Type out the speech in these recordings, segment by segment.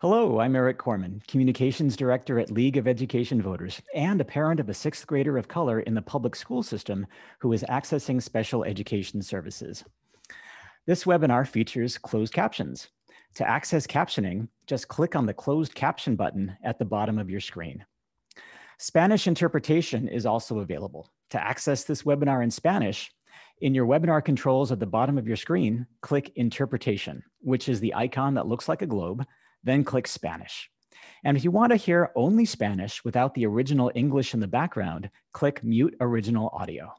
Hello, I'm Eric Corman, Communications Director at League of Education Voters and a parent of a sixth grader of color in the public school system who is accessing special education services. This webinar features closed captions. To access captioning, just click on the closed caption button at the bottom of your screen. Spanish interpretation is also available. To access this webinar in Spanish, in your webinar controls at the bottom of your screen, click Interpretation, which is the icon that looks like a globe, then click Spanish. And if you want to hear only Spanish without the original English in the background, click Mute Original Audio.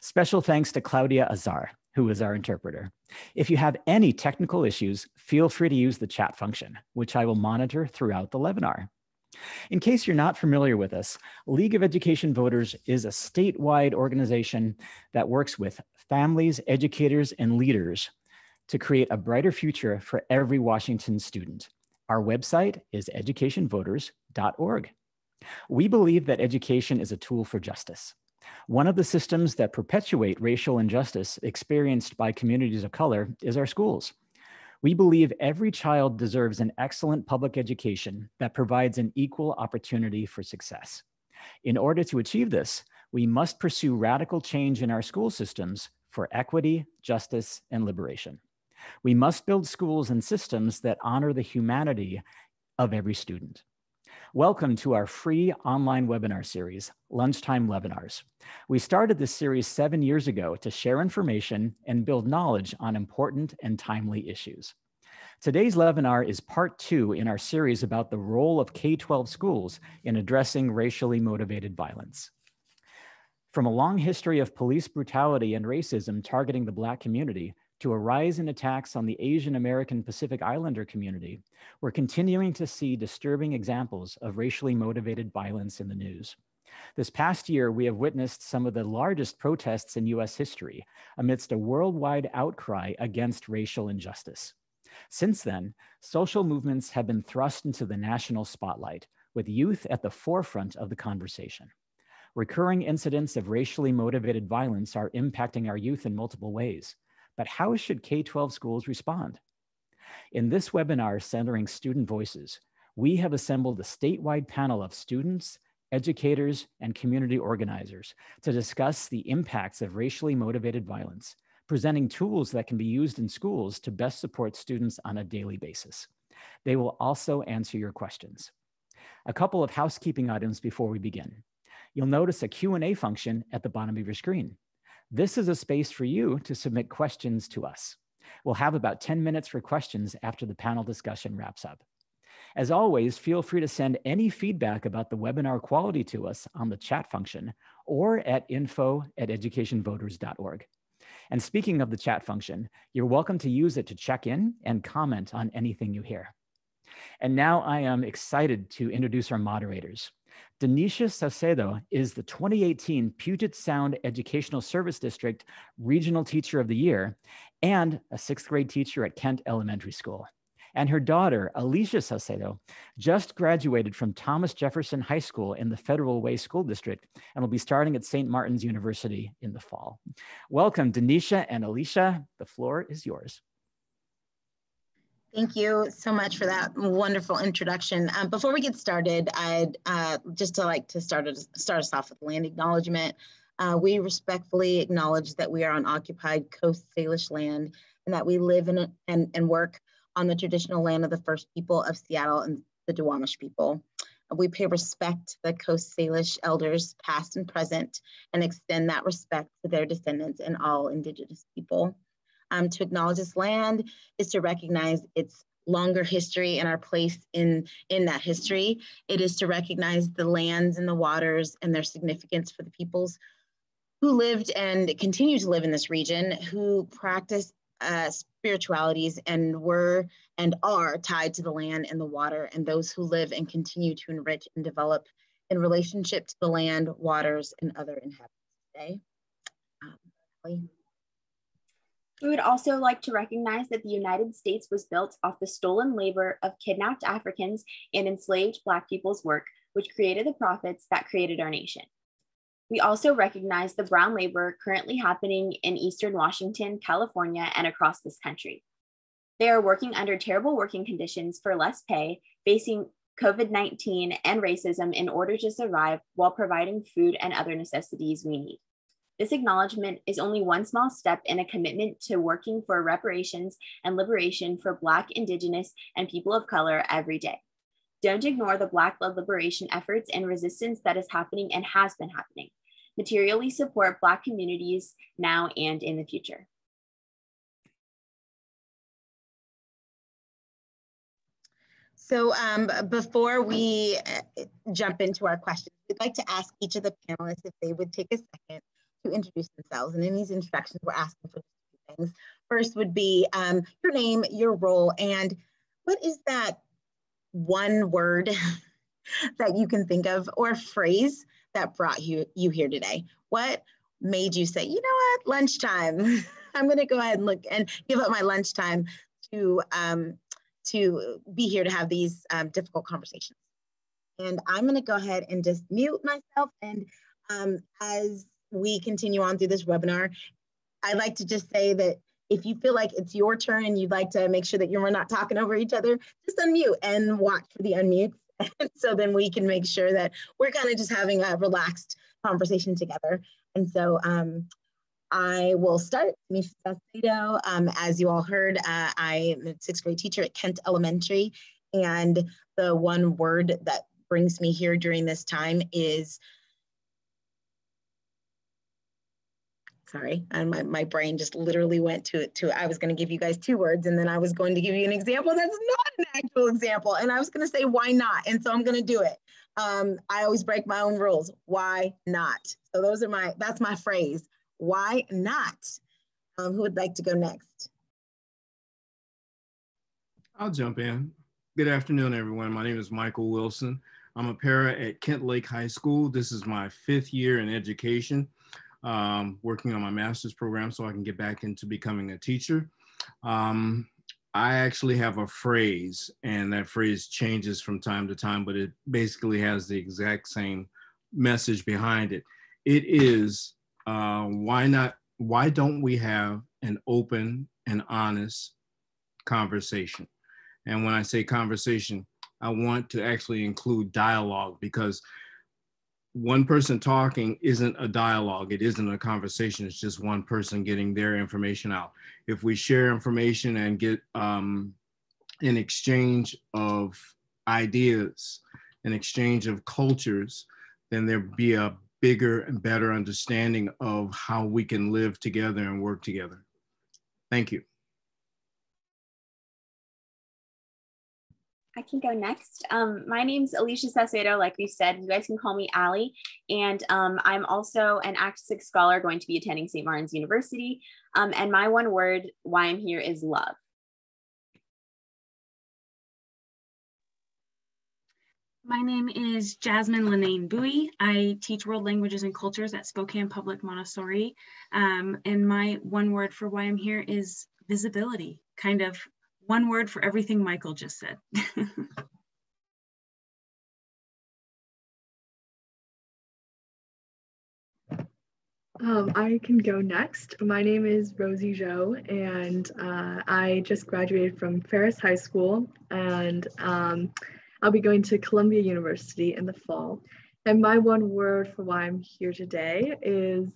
Special thanks to Claudia Azar, who is our interpreter. If you have any technical issues, feel free to use the chat function, which I will monitor throughout the webinar. In case you're not familiar with us, League of Education Voters is a statewide organization that works with families, educators, and leaders to create a brighter future for every Washington student. Our website is educationvoters.org. We believe that education is a tool for justice. One of the systems that perpetuate racial injustice experienced by communities of color is our schools. We believe every child deserves an excellent public education that provides an equal opportunity for success. In order to achieve this, we must pursue radical change in our school systems for equity, justice, and liberation. We must build schools and systems that honor the humanity of every student. Welcome to our free online webinar series, Lunchtime Webinars. We started this series seven years ago to share information and build knowledge on important and timely issues. Today's webinar is part two in our series about the role of K-12 schools in addressing racially motivated violence. From a long history of police brutality and racism targeting the Black community to a rise in attacks on the Asian American Pacific Islander community, we're continuing to see disturbing examples of racially motivated violence in the news. This past year, we have witnessed some of the largest protests in US history amidst a worldwide outcry against racial injustice. Since then, social movements have been thrust into the national spotlight, with youth at the forefront of the conversation. Recurring incidents of racially motivated violence are impacting our youth in multiple ways, but how should K-12 schools respond? In this webinar centering student voices, we have assembled a statewide panel of students, educators, and community organizers to discuss the impacts of racially motivated violence, presenting tools that can be used in schools to best support students on a daily basis. They will also answer your questions. A couple of housekeeping items before we begin. You'll notice a Q&A function at the bottom of your screen. This is a space for you to submit questions to us. We'll have about 10 minutes for questions after the panel discussion wraps up. As always, feel free to send any feedback about the webinar quality to us on the chat function or at info at educationvoters.org. And speaking of the chat function, you're welcome to use it to check in and comment on anything you hear. And now I am excited to introduce our moderators. Denisha Saucedo is the 2018 Puget Sound Educational Service District Regional Teacher of the Year and a sixth grade teacher at Kent Elementary School. And her daughter, Alisha Saucedo, just graduated from Thomas Jefferson High School in the Federal Way School District and will be starting at St. Martin's University in the fall. Welcome, Denisha and Alicia. The floor is yours. Thank you so much for that wonderful introduction. Um, before we get started, I'd uh, just to like to start, start us off with land acknowledgement. Uh, we respectfully acknowledge that we are on occupied Coast Salish land and that we live in and, and work on the traditional land of the first people of Seattle and the Duwamish people. We pay respect to the Coast Salish elders, past and present, and extend that respect to their descendants and all Indigenous people. Um, to acknowledge this land is to recognize its longer history and our place in, in that history. It is to recognize the lands and the waters and their significance for the peoples who lived and continue to live in this region, who practice uh, spiritualities and were and are tied to the land and the water, and those who live and continue to enrich and develop in relationship to the land, waters, and other inhabitants today. Um, we would also like to recognize that the United States was built off the stolen labor of kidnapped Africans and enslaved Black people's work, which created the profits that created our nation. We also recognize the brown labor currently happening in Eastern Washington, California, and across this country. They are working under terrible working conditions for less pay, facing COVID 19 and racism in order to survive while providing food and other necessities we need. This acknowledgement is only one small step in a commitment to working for reparations and liberation for Black, Indigenous, and people of color every day. Don't ignore the Black led liberation efforts and resistance that is happening and has been happening. Materially support Black communities now and in the future. So um, before we uh, jump into our questions, we'd like to ask each of the panelists if they would take a second to introduce themselves. And in these introductions, we're asking for two things. First would be um, your name, your role, and what is that one word that you can think of or phrase that brought you, you here today? What made you say, you know what, lunchtime, I'm going to go ahead and look and give up my lunchtime to, um, to be here to have these um, difficult conversations. And I'm going to go ahead and just mute myself. And um, as we continue on through this webinar, I'd like to just say that if you feel like it's your turn and you'd like to make sure that you're not talking over each other, just unmute and watch for the unmutes. And so then we can make sure that we're kind of just having a relaxed conversation together. And so um, I will start. Misha Saucedo. Um, as you all heard, uh, I'm a sixth grade teacher at Kent Elementary. And the one word that brings me here during this time is sorry and my, my brain just literally went to it to i was going to give you guys two words and then i was going to give you an example that's not an actual example and i was going to say why not? And so i'm going to do it. Um, i always break my own rules. Why not? So those are my that's my phrase. Why not? Um, who would like to go next? I'll jump in. Good afternoon everyone. My name is michael wilson. I'm a para at Kentlake high school. This is my fifth year in education um, working on my master's program so I can get back into becoming a teacher. Um, I actually have a phrase, and that phrase changes from time to time, but it basically has the exact same message behind it. It is uh, why not? Why don't we have an open and honest conversation? And when I say conversation, I want to actually include dialogue because one person talking isn't a dialogue. It isn't a conversation. It's just one person getting their information out. If we share information and get um, an exchange of ideas an exchange of cultures then there'd be a bigger and better understanding of how we can live together and work together. Thank you I can go next. Um, my name's Alisha Saucedo. Like we said, you guys can call me Allie. And um, I'm also an Act Six scholar going to be attending St. Martin's University. Um, and my one word why I'm here is love. My name is Jasmine Lenane Bowie. I teach world languages and cultures at Spokane Public Montessori. Um, and my one word for why I'm here is visibility, kind of one word for everything Michael just said. Um, I can go next. My name is Rosie Joe, and uh, I just graduated from Ferris High School, and um, I'll be going to Columbia University in the fall. And my one word for why I'm here today is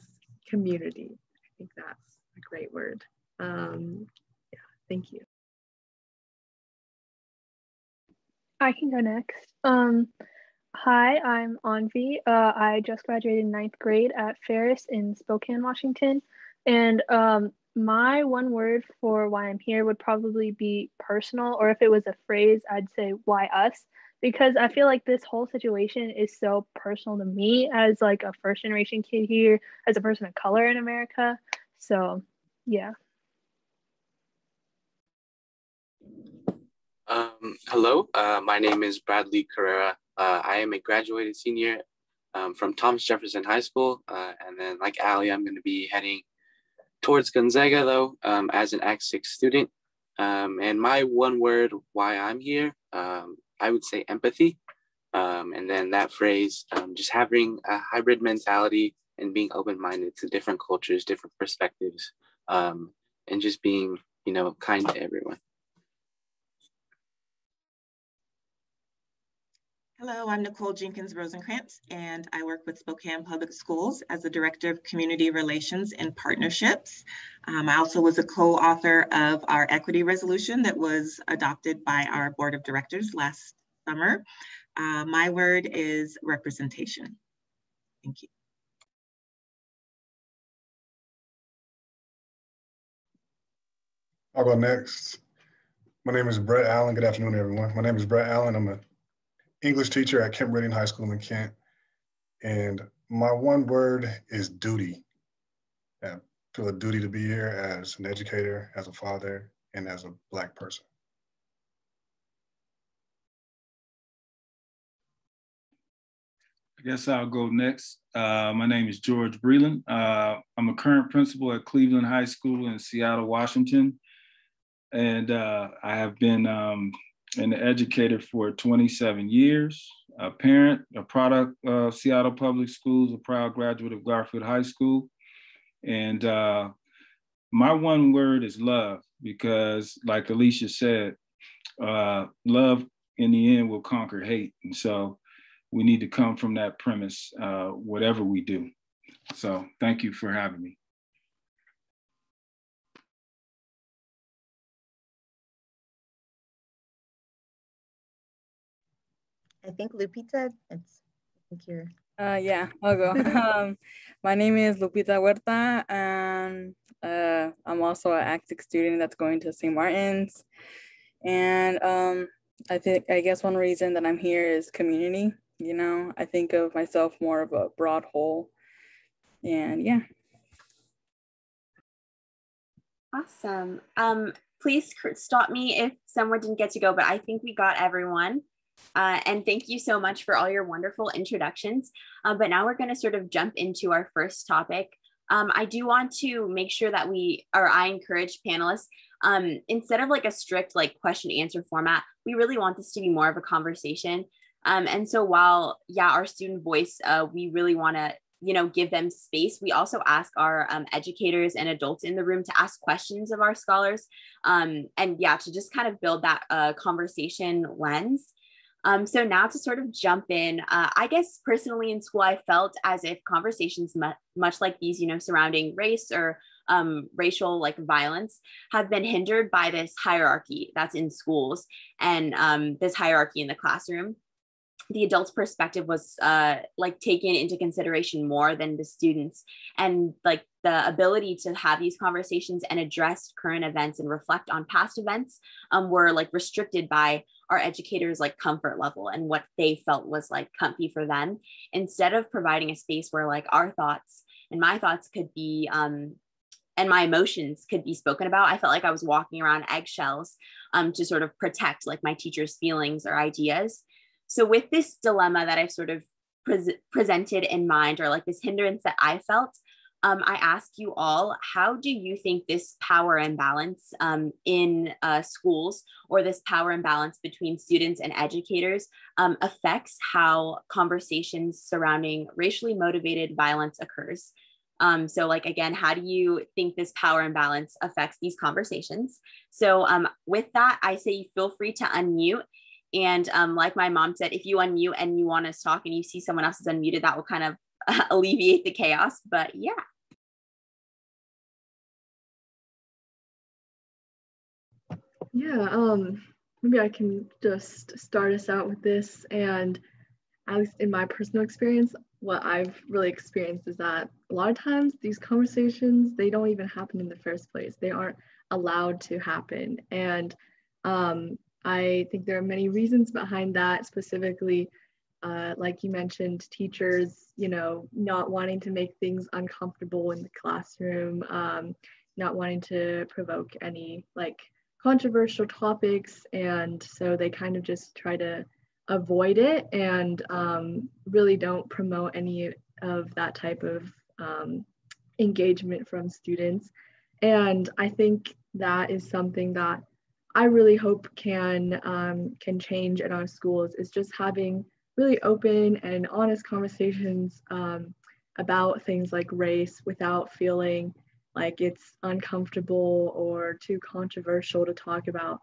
community. I think that's a great word. Um, yeah, thank you. I can go next. Um, hi, I'm Anvi. Uh, I just graduated ninth grade at Ferris in Spokane, Washington. And um, my one word for why I'm here would probably be personal, or if it was a phrase, I'd say why us, because I feel like this whole situation is so personal to me as like a first generation kid here, as a person of color in America. So, yeah. Um, hello, uh, my name is Bradley Carrera. Uh, I am a graduated senior um, from Thomas Jefferson High School. Uh, and then, like Ali, I'm going to be heading towards Gonzaga, though, um, as an Act 6 student. Um, and my one word why I'm here, um, I would say empathy. Um, and then that phrase, just having a hybrid mentality and being open minded to different cultures, different perspectives, and just being, you know, kind to everyone. Hello, I'm Nicole Jenkins Rosenkrantz, and I work with Spokane Public Schools as the Director of Community Relations and Partnerships. Um, I also was a co-author of our equity resolution that was adopted by our Board of Directors last summer. Uh, my word is representation. Thank you. I'll go next. My name is Brett Allen. Good afternoon, everyone. My name is Brett Allen. I'm a English teacher at Kentridge High School in Kent. And my one word is duty. I feel a duty to be here as an educator, as a father, and as a Black person. I guess I'll go next. Uh, my name is George Breland. Uh, I'm a current principal at Cleveland High School in Seattle, Washington. And uh, I have been um, an educator for 27 years, a parent, a product of Seattle Public Schools, a proud graduate of Garfield High School. And uh, my one word is love, because like Alisha said, uh, love in the end will conquer hate. And so we need to come from that premise, uh, whatever we do. So thank you for having me. I think Lupita, it's, I think you're. Uh, yeah, I'll go. um, my name is Lupita Huerta, and uh, I'm also an Act Six student that's going to St. Martin's. And um, I think, I guess one reason that I'm here is community. You know, I think of myself more of a broad whole. And yeah. Awesome. Um, please stop me if someone didn't get to go, but I think we got everyone. Uh, and thank you so much for all your wonderful introductions. Uh, but now we're going to sort of jump into our first topic. Um, I do want to make sure that we, or I encourage panelists, um, instead of like a strict like question answer format, we really want this to be more of a conversation. Um, and so while, yeah, our student voice, uh, we really want to you know give them space we also ask our um, educators and adults in the room to ask questions of our scholars um, and yeah to just kind of build that uh, conversation lens um, so now to sort of jump in, uh, I guess personally in school, I felt as if conversations mu- much like these, you know, surrounding race or um, racial like violence have been hindered by this hierarchy that's in schools and um, this hierarchy in the classroom. The adult's perspective was uh, like taken into consideration more than the students and like the ability to have these conversations and address current events and reflect on past events um, were like restricted by our educators like comfort level and what they felt was like comfy for them instead of providing a space where like our thoughts and my thoughts could be um, and my emotions could be spoken about. I felt like i was walking around eggshells um, to sort of protect like my teacher's feelings or ideas. So, with this dilemma that I've sort of pre- presented in mind, or like this hindrance that I felt, um, I ask you all, how do you think this power imbalance um, in uh, schools or this power imbalance between students and educators um, affects how conversations surrounding racially motivated violence occurs? Um, so, like, again, how do you think this power imbalance affects these conversations? So, um, with that, I say you feel free to unmute and um, like my mom said, if you unmute and you want to talk and you see someone else is unmuted, that will kind of alleviate the chaos. But yeah. Yeah, um, maybe I can just start us out with this. And at least in my personal experience, what I've really experienced is that a lot of times these conversations, they don't even happen in the first place. They aren't allowed to happen. And um, I think there are many reasons behind that, specifically, uh, like you mentioned, teachers, you know, not wanting to make things uncomfortable in the classroom, um, not wanting to provoke any like controversial topics. And so they kind of just try to avoid it and um, really don't promote any of that type of um, engagement from students. And I think that is something that I really hope can um, can change in our schools is just having really open and honest conversations um, about things like race without feeling like it's uncomfortable or too controversial to talk about.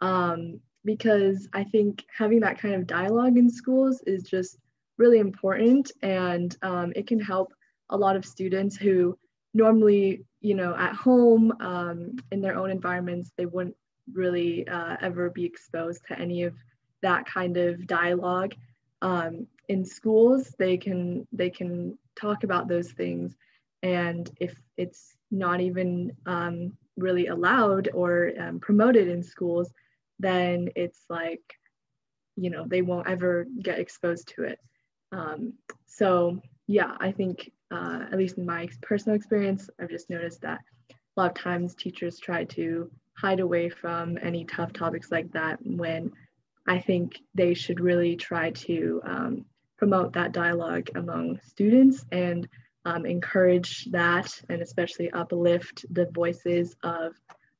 Um, because I think having that kind of dialogue in schools is just really important and um, it can help a lot of students who normally, you know, at home um, in their own environments, they wouldn't really uh, ever be exposed to any of that kind of dialogue. Um, in schools, they can they can talk about those things, and if it's not even um, really allowed or um, promoted in schools, then it's like, you know, they won't ever get exposed to it. Um, so yeah, I think uh, at least in my personal experience, I've just noticed that a lot of times teachers try to hide away from any tough topics like that when I think they should really try to um, promote that dialogue among students and um, encourage that and especially uplift the voices of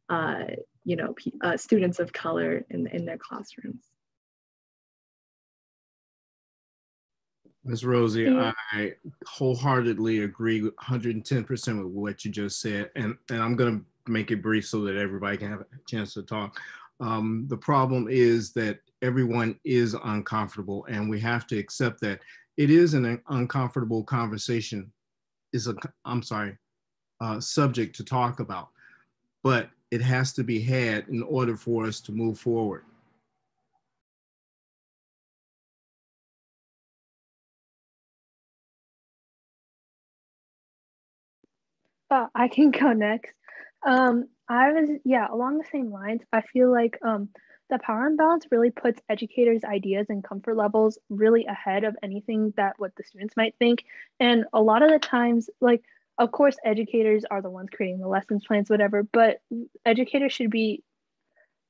uh, you know uh, students of color in, in their classrooms. Ms. Rosie, yeah. I wholeheartedly agree 110% with what you just said. And, and I'm going to make it brief so that everybody can have a chance to talk. Um, the problem is that everyone is uncomfortable and we have to accept that it is an uncomfortable conversation is a i'm sorry uh, subject to talk about but it has to be had in order for us to move forward Uh, I can go next. Um, I was, yeah, along the same lines. I feel like um, the power imbalance really puts educators' ideas and comfort levels really ahead of anything that what the students might think. And a lot of the times, like, of course, educators are the ones creating the lessons plans, whatever, but educators should be,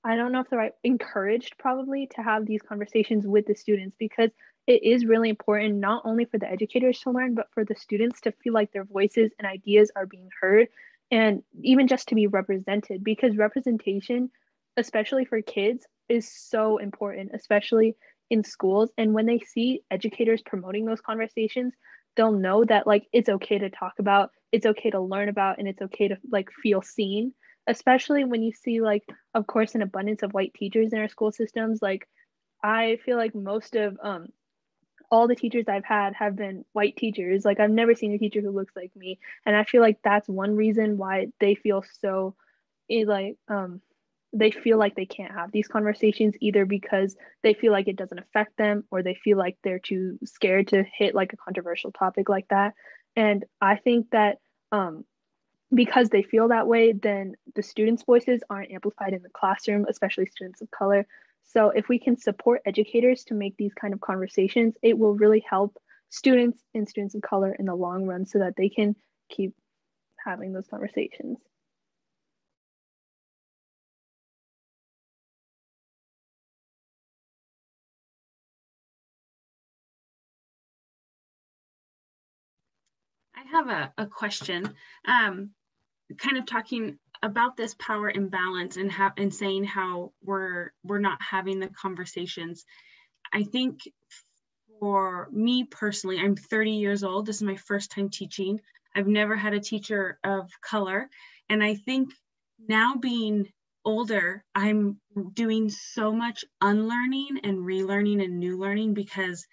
I don't know if they're right, encouraged probably to have these conversations with the students because it is really important not only for the educators to learn, but for the students to feel like their voices and ideas are being heard and even just to be represented because representation especially for kids is so important especially in schools. And when they see educators promoting those conversations they'll know that like it's okay to talk about it's okay to learn about and it's okay to like feel seen especially when you see like of course an abundance of white teachers in our school systems. Like i feel like most of um all the teachers I've had have been white teachers. Like I've never seen a teacher who looks like me, and I feel like that's one reason why they feel so, eh, like um, they feel like they can't have these conversations either because they feel like it doesn't affect them or they feel like they're too scared to hit like a controversial topic like that. And I think that um, because they feel that way, then the students' voices aren't amplified in the classroom, especially students of color. So if we can support educators to make these kind of conversations, it will really help students and students of color in the long run so that they can keep having those conversations. Have a, a question. Um, kind of talking about this power imbalance and have and saying how we're we're not having the conversations. I think for me personally i'm 30 years old. This is my first time teaching. I've never had a teacher of color. And i think now being older i'm doing so much unlearning and relearning and new learning because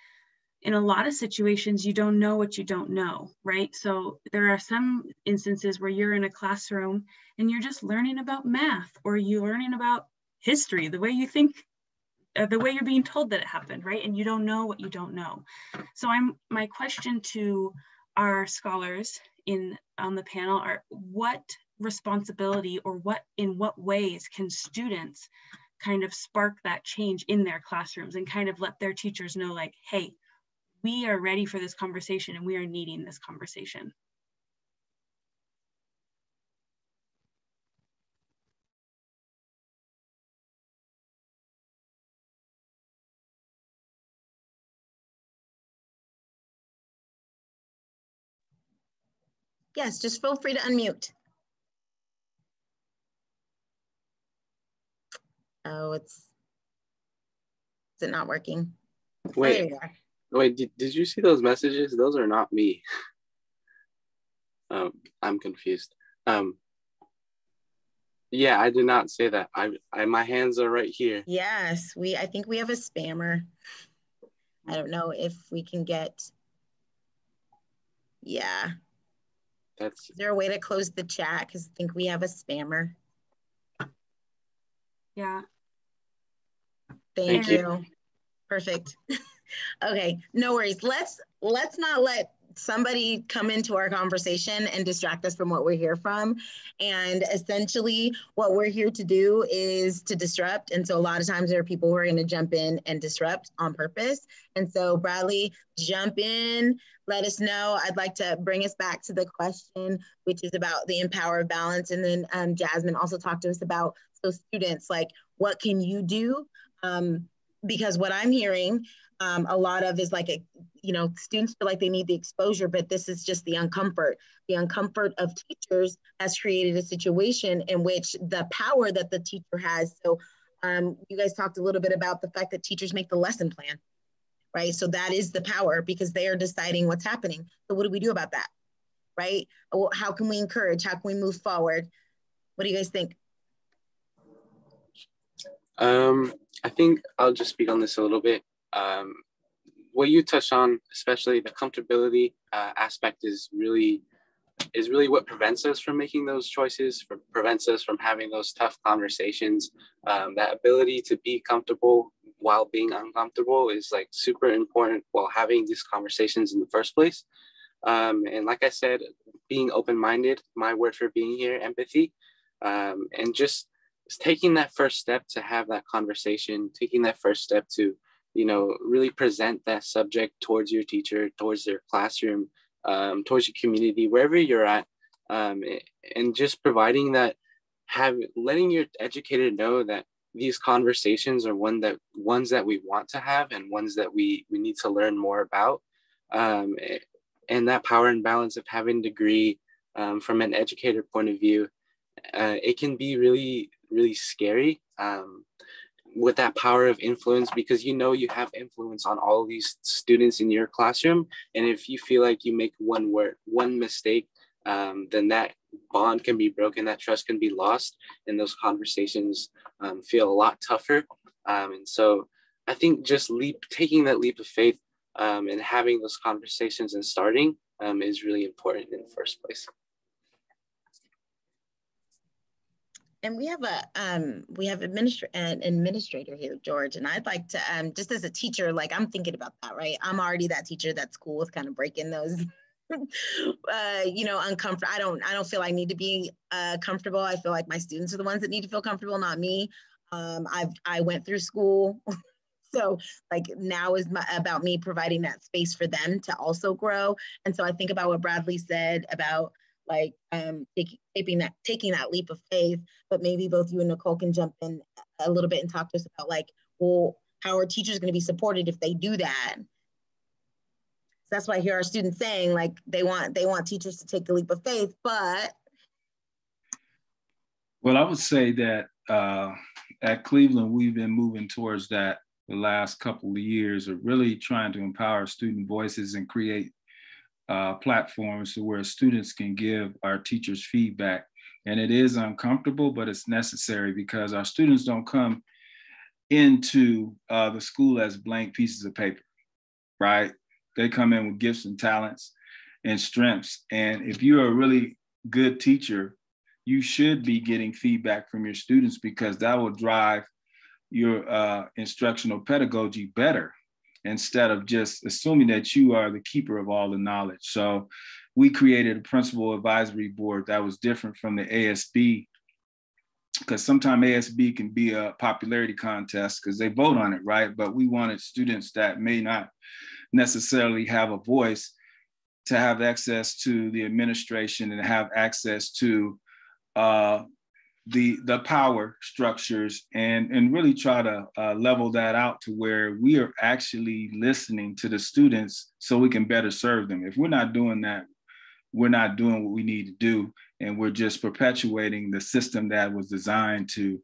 in a lot of situations, you don't know what you don't know, right? So there are some instances where you're in a classroom and you're just learning about math or you're learning about history, the way you think, uh, the way you're being told that it happened, right? And you don't know what you don't know. So I'm my question to our scholars in on the panel are what responsibility or what in what ways can students kind of spark that change in their classrooms and kind of let their teachers know like, hey, we are ready for this conversation and we are needing this conversation. Yes, just feel free to unmute. Oh, it's, is it not working? Wait, Wait, did, did you see those messages? Those are not me. um, I'm confused. Um, Yeah, I did not say that. I, I my hands are right here. Yes, we I think we have a spammer. I don't know if we can get yeah. That's Is there a way to close the chat? Because I think we have a spammer. Yeah. Thank, Thank you. you. Perfect. okay, no worries. Let's let's not let somebody come into our conversation and distract us from what we're here from. And essentially, what we're here to do is to disrupt. And so, a lot of times, there are people who are going to jump in and disrupt on purpose. And so, Bradley, jump in. Let us know. I'd like to bring us back to the question, which is about the empower of balance. And then um, Jasmine also talked to us about so students, like what can you do? Um, because what I'm hearing um, a lot of is like a you know students feel like they need the exposure but this is just the uncomfort. The uncomfort of teachers has created a situation in which the power that the teacher has. So um, you guys talked a little bit about the fact that teachers make the lesson plan right? So that is the power because they are deciding what's happening. So what do we do about that right? How can we encourage? How can we move forward? What do you guys think? Um, I think I'll just speak on this a little bit. Um, what you touched on, especially the comfortability uh, aspect, is really is really what prevents us from making those choices, for, prevents us from having those tough conversations. Um, that ability to be comfortable while being uncomfortable is like super important while having these conversations in the first place. Um, and like I said, being open-minded, my word for being here, empathy, um, and just taking that first step to have that conversation, taking that first step to, you know, really present that subject towards your teacher, towards their classroom, um, towards your community, wherever you're at, um, and just providing that, have letting your educator know that these conversations are one that ones that we want to have and ones that we we need to learn more about, um, and that power and balance of having degree um, from an educator point of view, uh, it can be really really scary um, with that power of influence because you know you have influence on all these students in your classroom. And if you feel like you make one word one mistake um, then that bond can be broken that trust can be lost and those conversations um, feel a lot tougher. Um, and so i think just leap taking that leap of faith um, and having those conversations and starting um, is really important in the first place And we have a um, we have administr- an administrator here, George, and I'd like to um, just as a teacher, like I'm thinking about that, right? I'm already that teacher that's cool with kind of breaking those, uh, you know, uncomfortable. I don't I don't feel I need to be uh, comfortable. I feel like my students are the ones that need to feel comfortable, not me. Um, I've I went through school. so like now is my, about me providing that space for them to also grow and so i think about what bradley said about like um, taking, that taking that leap of faith. But maybe both you and Nicole can jump in a little bit and talk to us about like, well, how are teachers going to be supported if they do that? So that's why I hear our students saying like they want they want teachers to take the leap of faith, but well, I would say that uh, at Cleveland we've been moving towards that the last couple of years of really trying to empower student voices and create uh, platforms where students can give our teachers feedback. And it is uncomfortable, but it's necessary because our students don't come into uh, the school as blank pieces of paper, right? They come in with gifts and talents and strengths. And if you're a really good teacher, you should be getting feedback from your students because that will drive your uh, instructional pedagogy better instead of just assuming that you are the keeper of all the knowledge. So we created a principal advisory board that was different from the ASB because sometimes ASB can be a popularity contest because they vote on it, right? But we wanted students that may not necessarily have a voice to have access to the administration and have access to uh, the the power structures and and really try to uh, level that out to where we are actually listening to the students so we can better serve them. If we're not doing that we're not doing what we need to do. And we're just perpetuating the system that was designed to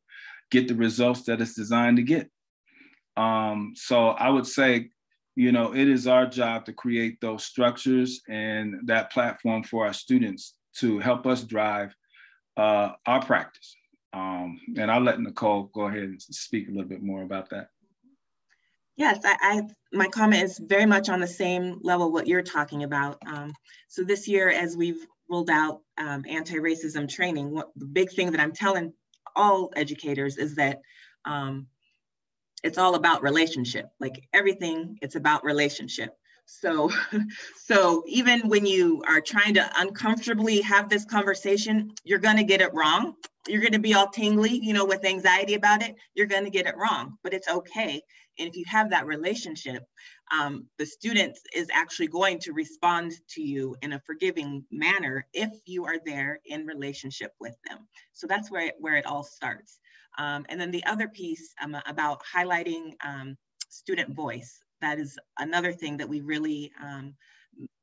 get the results that it's designed to get. Um, so i would say you know it is our job to create those structures and that platform for our students to help us drive uh, our practice. Um, and I'll let Nicole go ahead and speak a little bit more about that. Yes, I, I, my comment is very much on the same level what you're talking about. Um, so this year, as we've rolled out um, anti-racism training, what the big thing that I'm telling all educators is that um, it's all about relationship. Like everything, it's about relationship. So, so even when you are trying to uncomfortably have this conversation, you're going to get it wrong. You're going to be all tingly, you know, with anxiety about it. You're going to get it wrong, but it's okay. And if you have that relationship, um, the student is actually going to respond to you in a forgiving manner if you are there in relationship with them. So that's where it, where it all starts. Um, and then the other piece um, about highlighting um, student voice that is another thing that we really um,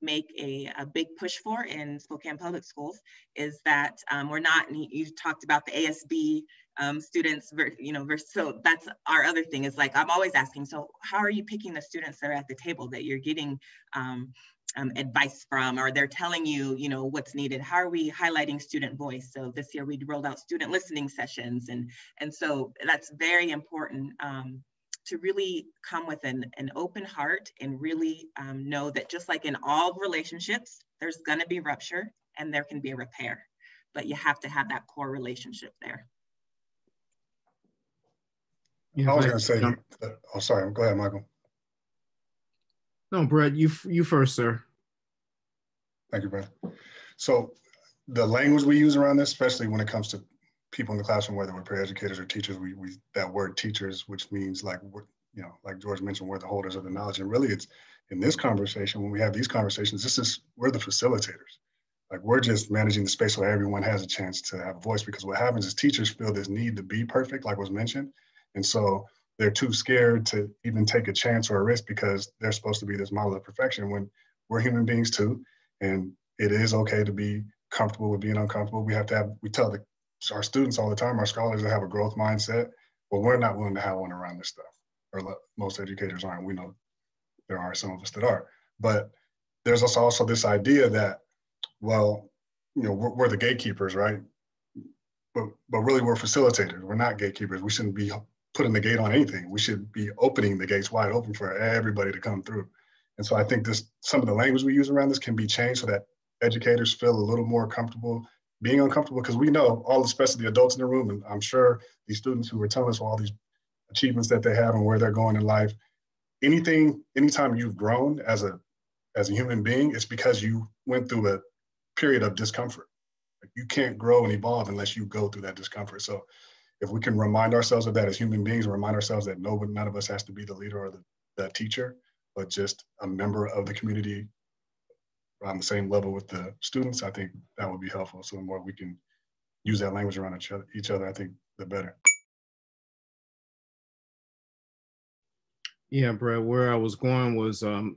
make a, a, big push for in Spokane Public Schools is that um, we're not, you talked about the ASB um, students, you know, so that's our other thing is like, I'm always asking, so how are you picking the students that are at the table that you're getting um, um, advice from, or they're telling you, you know, what's needed? How are we highlighting student voice? So this year we rolled out student listening sessions. And, and so that's very important um, to really come with an, an open heart and really um, know that just like in all relationships, there's gonna be rupture and there can be a repair, but you have to have that core relationship there. I was gonna say, oh, sorry, go ahead, Michael. No, Brett, you, you first, sir. Thank you, Brett. So the language we use around this, especially when it comes to people in the classroom, whether we're paraeducators or teachers, we, we that word teachers, which means like you know, like George mentioned, we're the holders of the knowledge. And really, it's in this conversation when we have these conversations, this is we're the facilitators. Like we're just managing the space so everyone has a chance to have a voice. Because what happens is teachers feel this need to be perfect, like was mentioned, and so they're too scared to even take a chance or a risk because they're supposed to be this model of perfection when we're human beings too, and it is okay to be comfortable with being uncomfortable. We have to have we tell the our students all the time, our scholars that have a growth mindset, but we're not willing to have one around this stuff, or most educators aren't. We know there are some of us that are, but there's also, also this idea that, well, you know, we're, we're the gatekeepers, right? But, but really we're facilitators. We're not gatekeepers. We shouldn't be putting the gate on anything. We should be opening the gates wide open for everybody to come through. And so I think this some of the language we use around this can be changed so that educators feel a little more comfortable being uncomfortable because we know all, especially the adults in the room, and I'm sure these students who are telling us all these achievements that they have and where they're going in life. Anything, anytime you've grown as a as a human being, it's because you went through a period of discomfort. You can't grow and evolve unless you go through that discomfort. So if we can remind ourselves of that as human beings, remind ourselves that nobody, none of us has to be the leader or the, the teacher, but just a member of the community on the same level with the students, I think that would be helpful. So the more we can use that language around each other, each other I think the better. Yeah, Brad, where I was going was um,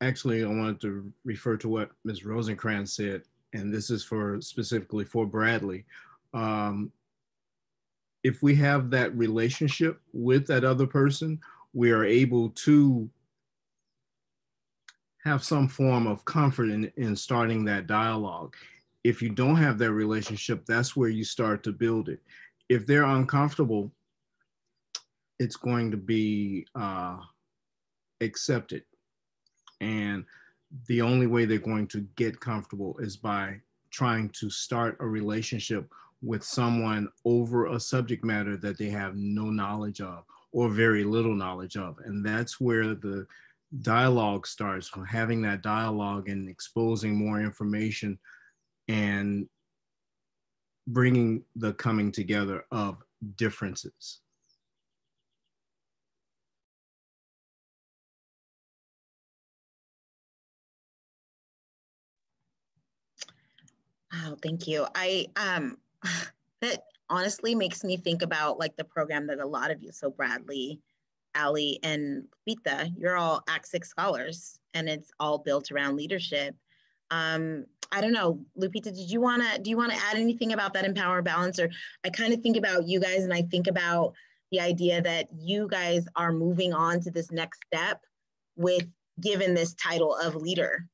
actually I wanted to refer to what Ms. Rosenkrantz said, and this is for specifically for Bradley. Um, if we have that relationship with that other person, we are able to have some form of comfort in, in starting that dialogue. If you don't have that relationship, that's where you start to build it. If they're uncomfortable, it's going to be uh, accepted. And the only way they're going to get comfortable is by trying to start a relationship with someone over a subject matter that they have no knowledge of or very little knowledge of. And that's where the dialogue starts from having that dialogue and exposing more information and bringing the coming together of differences. Wow, thank you. I um that honestly makes me think about like the program that a lot of you, so Bradley, Ali and Vita, you're all Act Six scholars, and it's all built around leadership. Um, I don't know, Lupita, did you wanna do you wanna add anything about that empower balance? Or I kind of think about you guys, and I think about the idea that you guys are moving on to this next step with given this title of leader,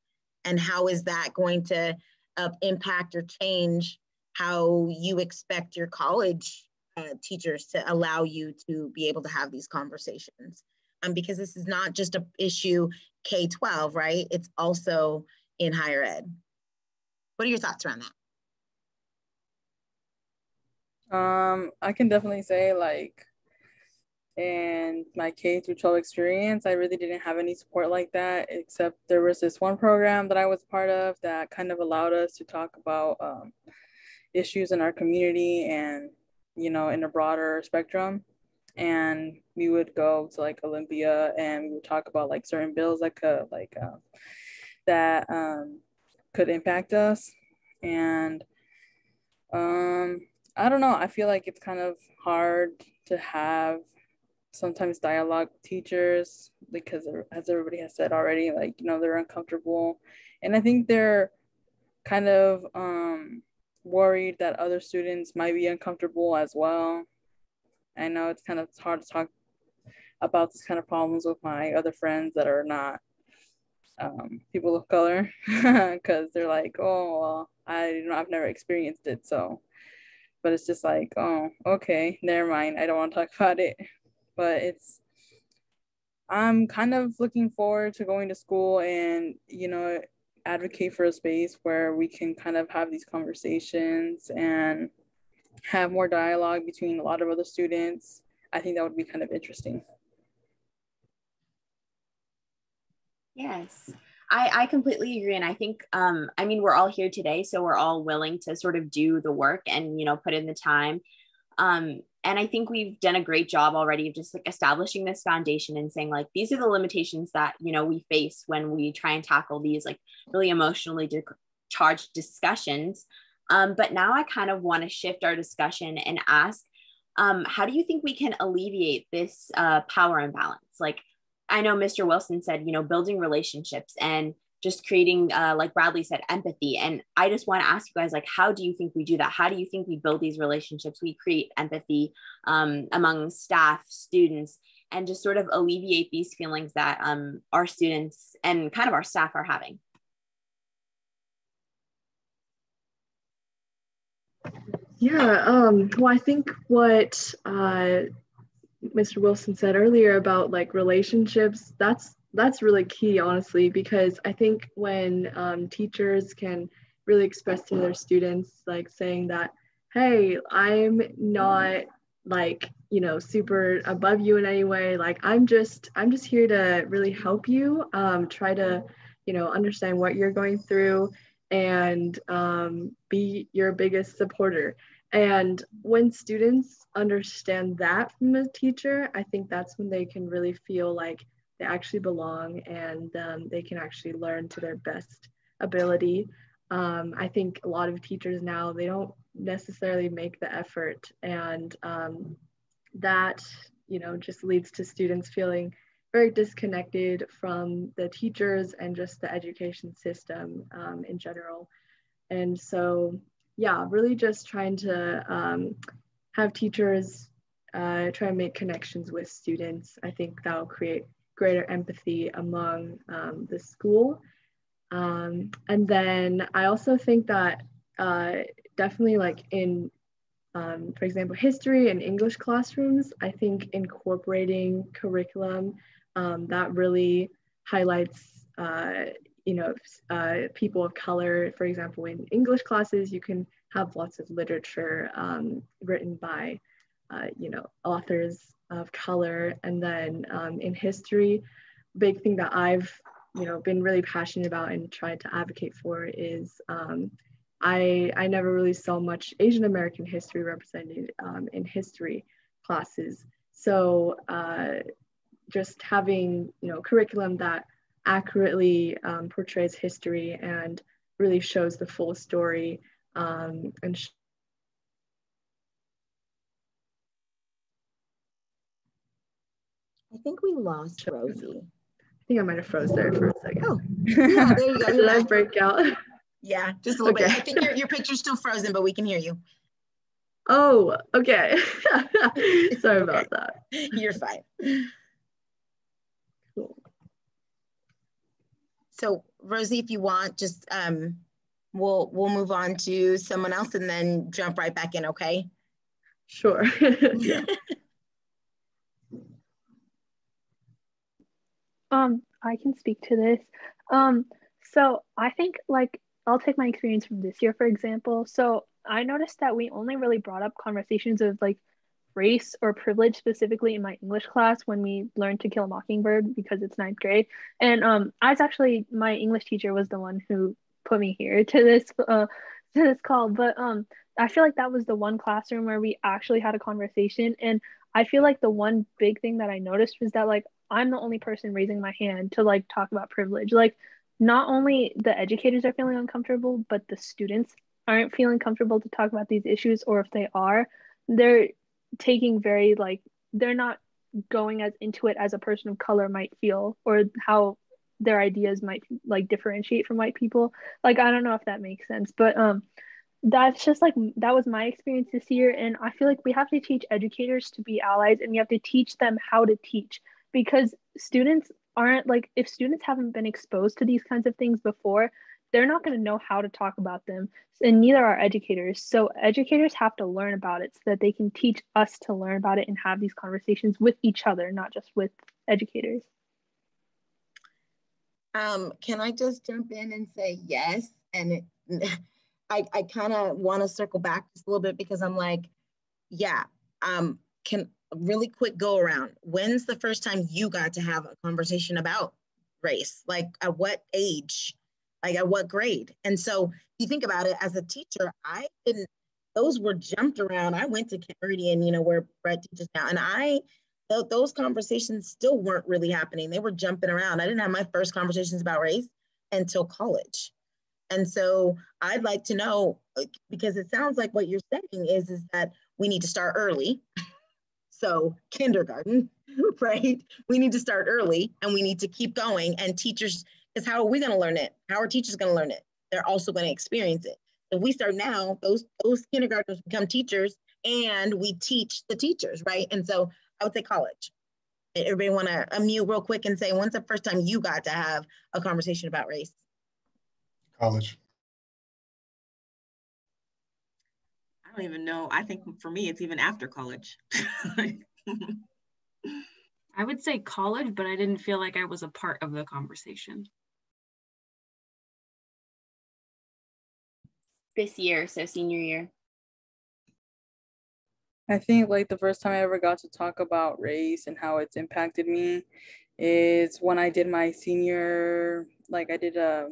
and how is that going to uh, impact or change how you expect your college uh, teachers to allow you to be able to have these conversations. Um, because this is not just an issue K-12, right? It's also in higher ed. What are your thoughts around that? Um, I can definitely say like in my K through 12 experience, I really didn't have any support like that, except there was this one program that I was part of that kind of allowed us to talk about um, issues in our community and, you know, in a broader spectrum. And we would go to like Olympia and we would talk about like certain bills that could like uh, that um, could impact us. And um, I don't know. I feel like it's kind of hard to have sometimes dialogue teachers because as everybody has said already like you know they're uncomfortable and i think they're kind of um worried that other students might be uncomfortable as well. I know it's kind of hard to talk about this kind of problems with my other friends that are not um, people of color because they're like oh well i you know i've never experienced it so but it's just like oh okay never mind i don't want to talk about it. But it's I'm kind of looking forward to going to school and you know advocate for a space where we can kind of have these conversations and have more dialogue between a lot of other students. I think that would be kind of interesting. Yes. I, I completely agree. And I think, um, I mean, we're all here today, so we're all willing to sort of do the work and, you know, put in the time. Um, and i think we've done a great job already of just like establishing this foundation and saying like these are the limitations that you know we face when we try and tackle these like really emotionally de- charged discussions. Um, but now i kind of want to shift our discussion and ask um, how do you think we can alleviate this uh, power imbalance? Like i know mr wilson said you know building relationships and just creating uh, like bradley said empathy. And i just want to ask you guys like how do you think we do that? How do you think we build these relationships? We create empathy um, among staff students and just sort of alleviate these feelings that um, our students and kind of our staff are having. Yeah um, well i think what uh, mr wilson said earlier about like relationships that's that's really key, honestly, because I think when um, teachers can really express to their students, like saying that, hey, I'm not like you know super above you in any way like i'm just i'm just here to really help you um, try to you know understand what you're going through and um, be your biggest supporter. And when students understand that from a teacher i think that's when they can really feel like they actually belong and um, they can actually learn to their best ability. Um, I think a lot of teachers now, they don't necessarily make the effort and um, that, you know, just leads to students feeling very disconnected from the teachers and just the education system um, in general. And so, yeah, really just trying to um, have teachers uh, try and make connections with students. I think that'll create greater empathy among um, the school. Um, and then I also think that uh, definitely like in, um, for example, history and English classrooms, I think incorporating curriculum um, that really highlights, uh, you know, uh, people of color. For example, in English classes, you can have lots of literature um, written by, uh, you know, authors of color. And then um, in history, big thing that I've you know been really passionate about and tried to advocate for is um, I I never really saw much Asian American history represented um, in history classes. So uh, just having you know curriculum that accurately um, portrays history and really shows the full story um, and think we lost Rosie. I think I might have froze there for a second. Oh, yeah, there you go. Did I break out? Yeah, just a little okay. bit. I think your, your picture's still frozen, but we can hear you. Oh, okay. Sorry about that. You're fine. Cool. So Rosie, if you want, just um, we'll we'll move on to someone else and then jump right back in, okay? Sure. yeah. Um, I can speak to this. Um, so I think like I'll take my experience from this year, for example. So I noticed that we only really brought up conversations of like race or privilege specifically in my English class when we learned to kill a mockingbird because it's ninth grade. And um, I was actually my English teacher was the one who put me here to this uh, to this call. But um, I feel like that was the one classroom where we actually had a conversation. And I feel like the one big thing that I noticed was that like I'm the only person raising my hand to like talk about privilege. Like not only the educators are feeling uncomfortable, but the students aren't feeling comfortable to talk about these issues, or if they are, they're taking very like they're not going as into it as a person of color might feel, or how their ideas might like differentiate from white people. Like I don't know if that makes sense, but um that's just like that was my experience this year and I feel like we have to teach educators to be allies and we have to teach them how to teach because students aren't like if students haven't been exposed to these kinds of things before they're not going to know how to talk about them and neither are educators. So educators have to learn about it so that they can teach us to learn about it and have these conversations with each other not just with educators. Um, can i just jump in and say yes? And it, i, I kind of want to circle back just a little bit because i'm like yeah um, can really quick go around. When's the first time you got to have a conversation about race? Like at what age? Like at what grade? And so you think about it as a teacher, I didn't, those were jumped around. I went to Meridian, you know, where Brett teaches now. And I, th- those conversations still weren't really happening. They were jumping around. I didn't have my first conversations about race until college. And so I'd like to know, because it sounds like what you're saying is, is that we need to start early so kindergarten, right? We need to start early and we need to keep going. And teachers, because how are we going to learn it? How are teachers going to learn it? They're also going to experience it. If we start now, those those kindergartners become teachers and we teach the teachers, right? And so I would say college. Everybody want to unmute real quick and say, when's the first time you got to have a conversation about race? College. Don't even know. I think for me, it's even after college. I would say college, but I didn't feel like I was a part of the conversation. This year, so senior year. I think like the first time I ever got to talk about race and how it's impacted me is when I did my senior, like I did a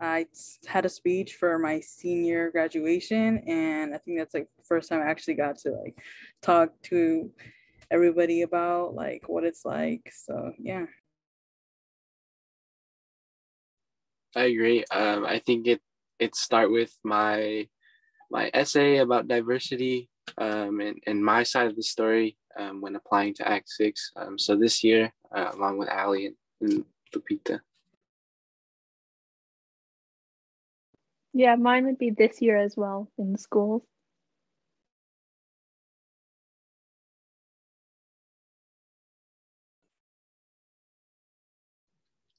I had a speech for my senior graduation, and I think that's like the first time I actually got to like talk to everybody about like what it's like. So yeah. I agree. Um, I think it it start with my my essay about diversity um, and, and my side of the story um, when applying to Act Six. Um, so this year, uh, along with Ali and, and Lupita. Yeah, mine would be this year as well in schools.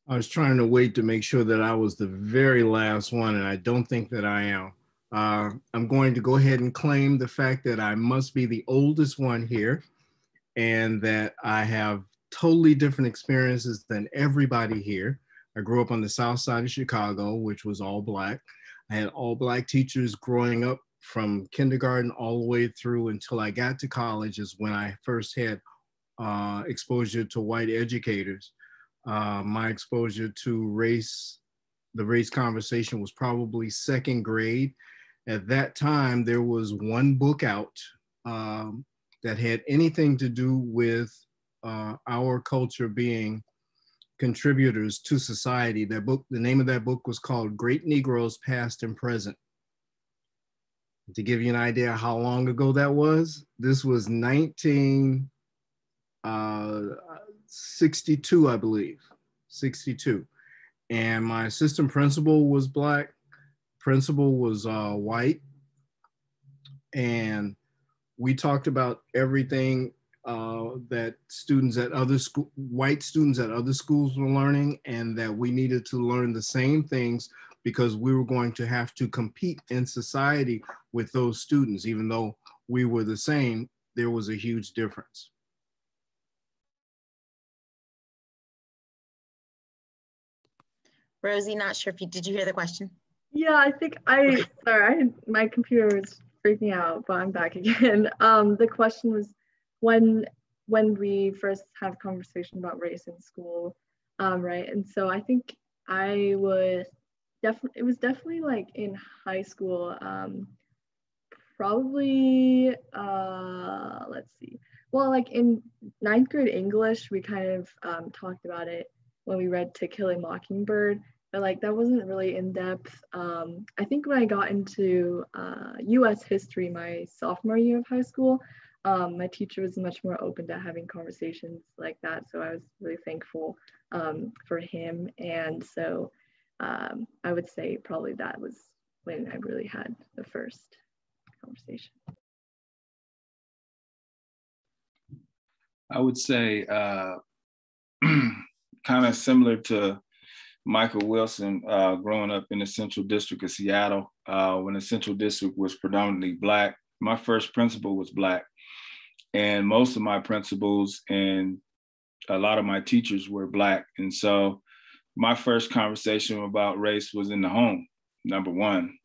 I was trying to wait to make sure that I was the very last one, and I don't think that I am. Uh, I'm going to go ahead and claim the fact that I must be the oldest one here and that I have totally different experiences than everybody here. I grew up on the south side of Chicago, which was all black. I had all black teachers growing up from kindergarten all the way through until I got to college is when I first had uh, exposure to white educators. Uh, my exposure to race, the race conversation was probably second grade. At that time, there was one book out um, that had anything to do with uh, our culture being contributors to society. That book, the name of that book was called Great Negroes Past and Present. To give you an idea how long ago that was, this was 1962, uh, I believe, 62. And my assistant principal was black, principal was uh, white. And we talked about everything uh, that students at other school, white students at other schools were learning, and that we needed to learn the same things because we were going to have to compete in society with those students, even though we were the same, there was a huge difference. Rosie, not sure if you, did you hear the question? Yeah, I think I, sorry, I, my computer was freaking out, but I'm back again. Um, the question was when, when we first have conversation about race in school, um, right? And so I think I was definitely, it was definitely like in high school, um, probably, uh, let's see. Well, like in ninth grade English, we kind of um, talked about it when we read To Kill a Mockingbird, but like that wasn't really in depth. Um, I think when I got into uh, US history my sophomore year of high school, um, my teacher was much more open to having conversations like that. So I was really thankful um, for him. And so um, I would say probably that was when I really had the first conversation. I would say uh, kind of similar to Michael Wilson uh, growing up in the Central District of Seattle uh, when the Central District was predominantly Black. My first principal was Black. And most of my principals and a lot of my teachers were Black. And so my first conversation about race was in the home, number one.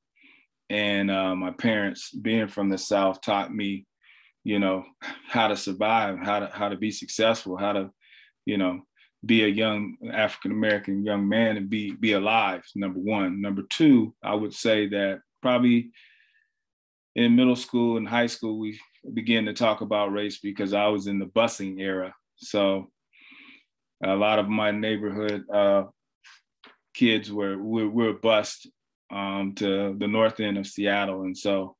And uh, my parents, being from the South, taught me, you know, how to survive, how to how to be successful, how to, you know, be a young African American young man and be be alive. Number one. Number two, I would say that probably in middle school and high school we began to talk about race because I was in the busing era. So a lot of my neighborhood uh, kids were were, were bused um, to the north end of Seattle, and so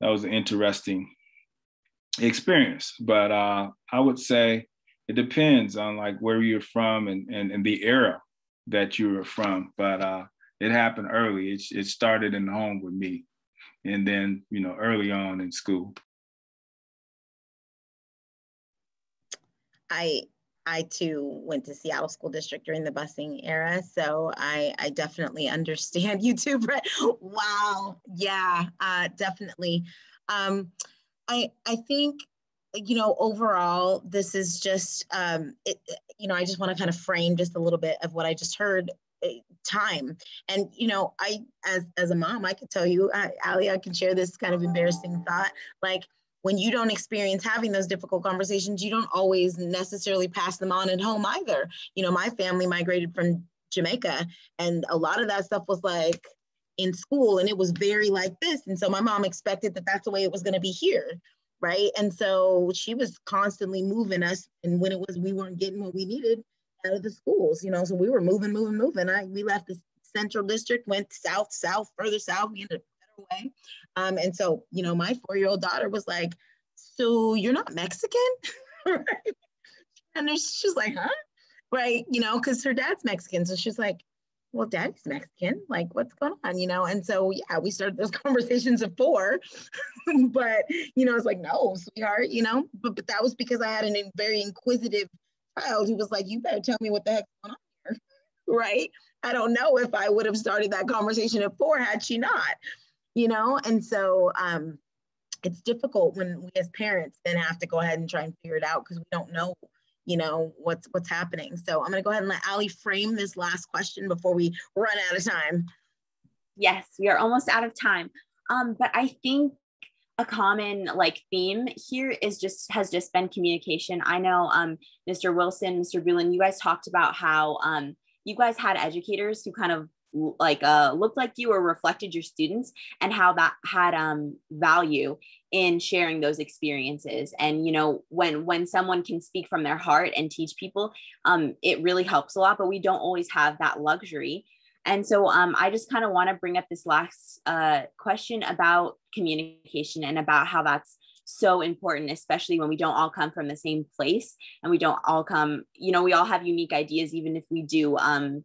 that was an interesting experience. But uh, I would say it depends on like where you're from and, and, and the era that you were from. But uh, it happened early. It, it started in the home with me. And then, you know, early on in school. I I too went to Seattle School District during the busing era, so I I definitely understand you too, Brett. Wow, yeah, uh, definitely. Um, I I think you know, overall, this is just, um, it, you know, I just want to kind of frame just a little bit of what I just heard eh, time. And, you know, I, as, as a mom, I could tell you, I, Ali, I can share this kind of embarrassing thought. Like when you don't experience having those difficult conversations, you don't always necessarily pass them on at home either. You know, my family migrated from Jamaica and a lot of that stuff was like, in school and it was very like this and so my mom expected that that's the way it was going to be here right? And so she was constantly moving us. And when it was we weren't getting what we needed out of the schools, you know, so we were moving, moving, moving. I we left the central district, went south, south, further south, we ended up better way. Um, and so, you know, my four-year-old daughter was like, So you're not Mexican? right? And she's like, huh? Right, you know, because her dad's Mexican. So she's like, well, daddy's Mexican. Like, what's going on? You know? And so, yeah, we started those conversations at four, but, you know, it's like, no, sweetheart, you know? But, but that was because I had a very inquisitive child who was like, you better tell me what the heck's going on here. right? I don't know if I would have started that conversation at four had she not, you know? And so, um, it's difficult when we as parents then have to go ahead and try and figure it out because we don't know you know what's what's happening. So i'm going to go ahead and let ali frame this last question before we run out of time. Yes we are almost out of time. Um, but i think a common like theme here is just has just been communication. I know um, mr wilson mr Breland, you guys talked about how um, you guys had educators who kind of like uh, looked like you or reflected your students and how that had um, value in sharing those experiences. And you know when when someone can speak from their heart and teach people um, it really helps a lot but we don't always have that luxury. And so um, i just kind of want to bring up this last uh, question about communication and about how that's so important especially when we don't all come from the same place and we don't all come you know we all have unique ideas even if we do um,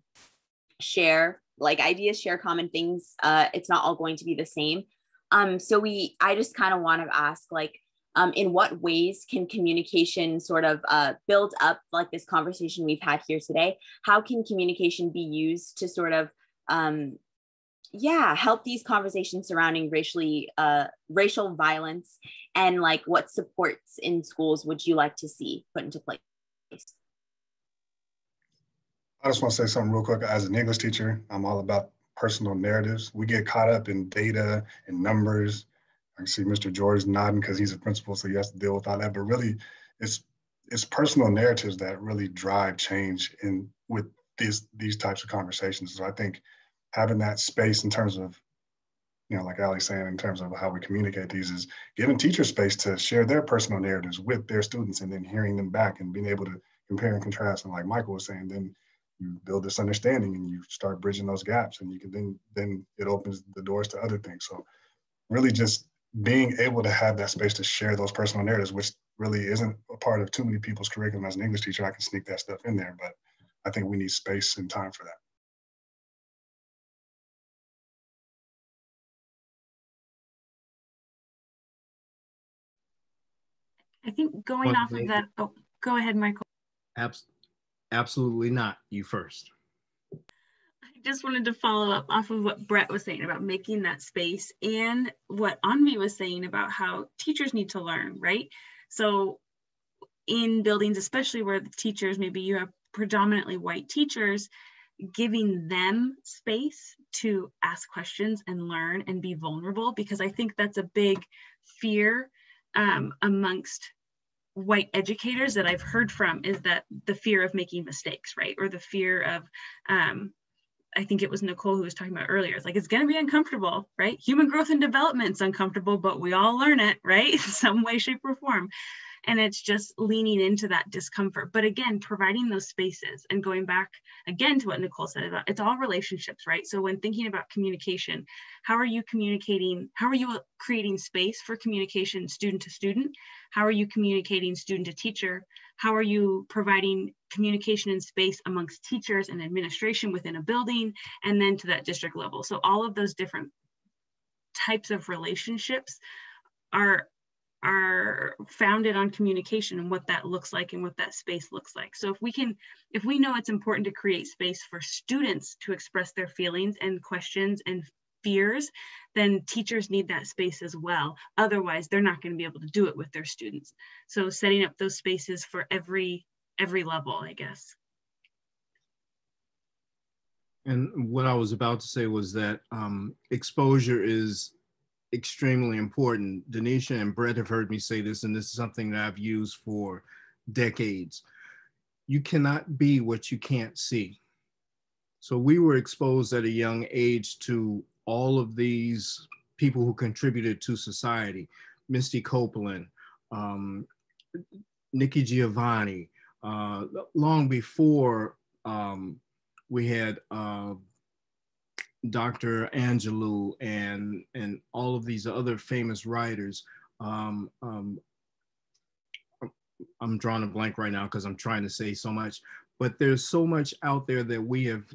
share like ideas share common things uh, it's not all going to be the same. Um, so we i just kind of want to ask like um, in what ways can communication sort of uh, build up like this conversation we've had here today? How can communication be used to sort of um, yeah help these conversations surrounding racially uh, racial violence and like what supports in schools would you like to see put into place i just want to say something real quick. As an english teacher i'm all about personal narratives. We get caught up in data and numbers. I see mr george nodding because he's a principal so he has to deal with all that. But really it's it's personal narratives that really drive change in with these these types of conversations. So i think having that space in terms of, you know, like Ali's saying, in terms of how we communicate these is giving teachers space to share their personal narratives with their students and then hearing them back and being able to compare and contrast. And like Michael was saying, then you build this understanding and you start bridging those gaps and you can then, then it opens the doors to other things. So really just being able to have that space to share those personal narratives, which really isn't a part of too many people's curriculum as an English teacher, I can sneak that stuff in there, but I think we need space and time for that. I think going off of that, oh, go ahead, Michael. Abs- absolutely not. You first. I just wanted to follow up off of what Brett was saying about making that space and what Anvi was saying about how teachers need to learn, right? So in buildings, especially where the teachers, maybe you have predominantly white teachers, giving them space to ask questions and learn and be vulnerable, because I think that's a big fear um, amongst white educators that I've heard from is that the fear of making mistakes, right? Or the fear of, um, I think it was Nicole who was talking about earlier. It's like, it's going to be uncomfortable, right? Human growth and development is uncomfortable, but we all learn it, right? Some way, shape, or form and it's just leaning into that discomfort. But again providing those spaces and going back again to what nicole said about it's all relationships right? So when thinking about communication how are you communicating how are you creating space for communication student to student? How are you communicating student to teacher? How are you providing communication and space amongst teachers and administration within a building and then to that district level? So all of those different types of relationships are are founded on communication and what that looks like and what that space looks like. So if we can, if we know it's important to create space for students to express their feelings and questions and fears, then teachers need that space as well. Otherwise, they're not going to be able to do it with their students. So setting up those spaces for every every level, I guess. And what I was about to say was that um, exposure is extremely important. Denisha and Brett have heard me say this, and this is something that I've used for decades. You cannot be what you can't see. So we were exposed at a young age to all of these people who contributed to society. Misty Copeland, um, Nikki Giovanni, uh, long before um, we had uh, Dr. Angelou and and all of these other famous writers. Um, um, I'm drawing a blank right now because I'm trying to say so much, but there's so much out there that we have